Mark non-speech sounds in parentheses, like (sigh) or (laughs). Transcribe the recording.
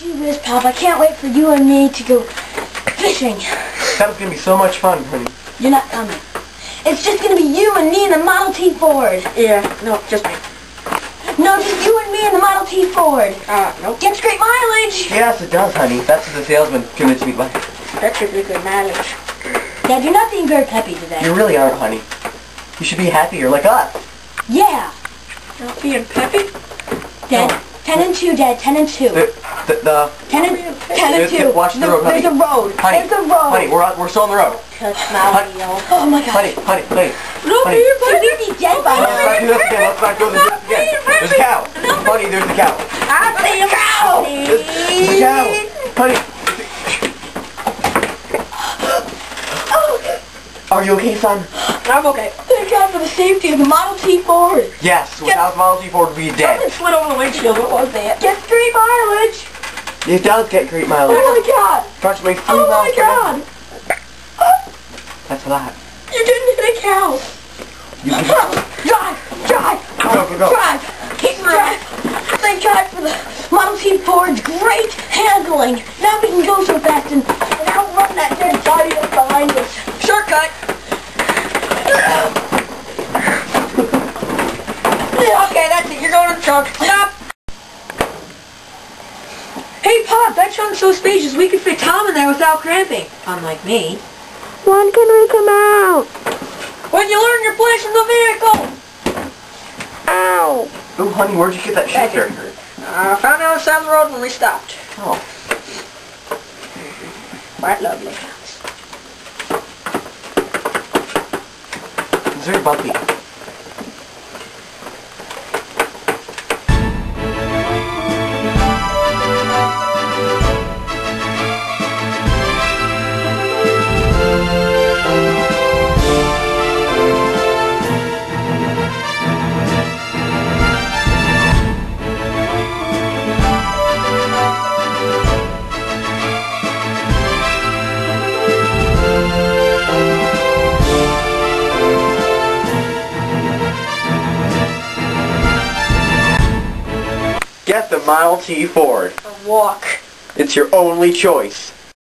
Gee whiz, Pop, I can't wait for you and me to go fishing. That's gonna be so much fun, honey. You're not coming. It's just gonna be you and me in the Model T Ford. Yeah, no, just me. No, just you and me in the Model T Ford. Uh, nope. Gets great mileage. Yes, it does, honey. That's what the salesman convinced me to buy. That should be good mileage. Dad, you're not being very peppy today. You really aren't, honey. You should be happier like us. Yeah. Not being peppy? Dad, 10 and 2, Dad, 10 and 2. The, the, the 10 and, 10 and There's- 2. watch the road, There's honey. a road. honey, There's a road. honey, we're on, we're still on the road. Touch my Honey. wheel. Oh my god. Honey, honey, honey. No, Honey. you're Should we be dead by Let's now? not do this again. Let's not go this again. There's a cow. Honey, there's a cow. I see a cow! There's, there's a cow. Honey. (gasps) Are you okay, son? I'm okay. Thank God for the safety of the Model T Ford. Yes. Without Model T Ford, we'd be dead. Something slid over the windshield. What was that? Gets great mileage. It does get great mileage. Oh my god. Approximately oh three Oh my miles per gallon. god. That's a lot. You didn't hit a cow. You (laughs) can Drive, drive, go, go, go. drive. Keep drive. Thank God for the Model T Ford's great handling. Now we can go so fast and, and outrun that dead body that's behind us. Shortcut. (laughs) Okay, that's it. You're going to the trunk. Stop. Hey, Pop, that trunk's so spacious we could fit Tom in there without cramping. Unlike me. When can we come out? When you learn your place in the vehicle. Ow. Oh, honey, where'd you get that That shifter? didn't. Uh, found it on the side of the road when we stopped. Oh. Quite lovely. It's very bumpy. Get the Model T Ford. A walk. It's your only choice.